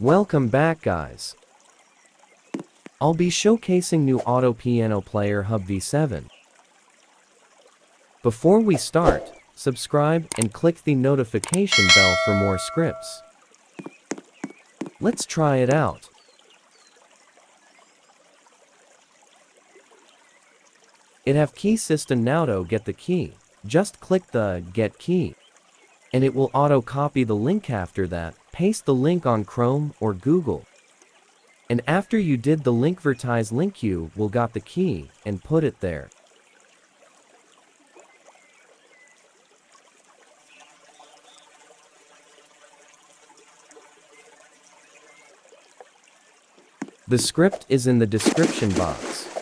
Welcome back guys. I'll be showcasing new Auto Piano Player Hub V7. Before we start, subscribe and click the notification bell for more scripts. Let's try it out. It have key system now to get the key. Just click the get key. And it will auto copy the link after that. Paste the link on Chrome or Google. And after you did the Linkvertise link you will got the key and put it there. The script is in the description box.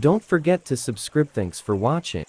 Don't forget to subscribe. Thanks for watching.